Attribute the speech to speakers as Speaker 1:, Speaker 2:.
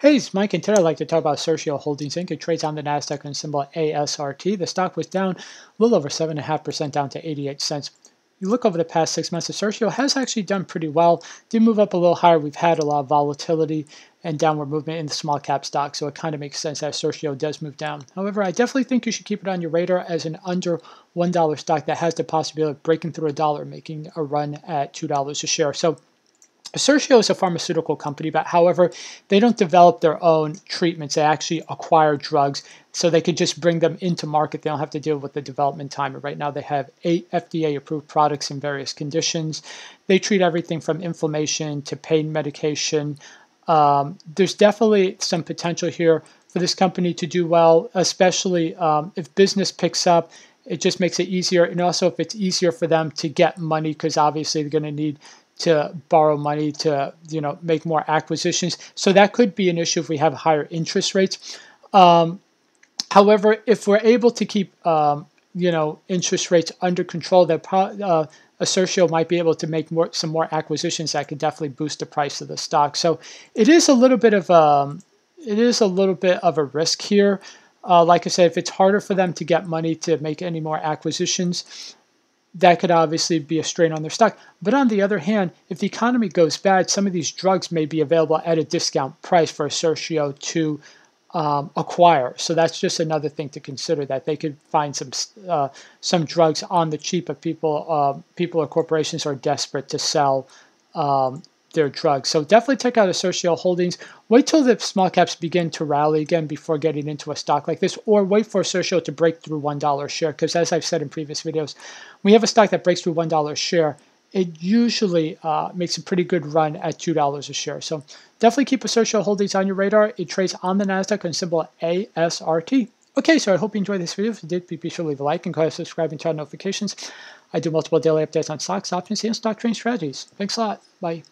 Speaker 1: Hey, it's Mike, and today I'd like to talk about Assertio Holdings Inc. It trades on the NASDAQ and symbol ASRT. The stock was down a little over 7.5% down to 88 cents. You look over the past six months, Assertio has actually done pretty well. Did move up a little higher. We've had a lot of volatility and downward movement in the small cap stock, so it kind of makes sense that Assertio does move down. However, I definitely think you should keep it on your radar as an under $1 stock that has the possibility of breaking through a dollar, making a run at $2 a share. So Assertio is a pharmaceutical company, but however, they don't develop their own treatments. They actually acquire drugs so they could just bring them into market. They don't have to deal with the development time. right now, they have eight FDA approved products in various conditions. They treat everything from inflammation to pain medication. Um, there's definitely some potential here for this company to do well, especially um, if business picks up. It just makes it easier. And also, if it's easier for them to get money, because obviously they're going to need to borrow money to you know make more acquisitions. So that could be an issue if we have higher interest rates. Um, however, if we're able to keep um, you know interest rates under control, that uh, Assertio might be able to make more some more acquisitions that could definitely boost the price of the stock. So it is a little bit of um, it is a little bit of a risk here. Uh, like I said, if it's harder for them to get money to make any more acquisitions, that could obviously be a strain on their stock. But on the other hand, if the economy goes bad, some of these drugs may be available at a discount price for Assertio to um, acquire. So that's just another thing to consider that they could find some uh, some drugs on the cheap if people uh, people or corporations are desperate to sell um, their drugs. So definitely check out Assertio Holdings. Wait till the small caps begin to rally again before getting into a stock like this, or wait for Assertio to break through $1 share. Because as I've said in previous videos, you have a stock that breaks through $1 share, it usually uh, makes a pretty good run at $2 a share. So definitely keep Assertio Holdings on your radar. It trades on the NASDAQ on symbol ASRT. Okay, so I hope you enjoyed this video. If you did, be sure to leave a like and and subscribe and turn notifications. I do multiple daily updates on stocks, options, and stock trading strategies. Thanks a lot. Bye.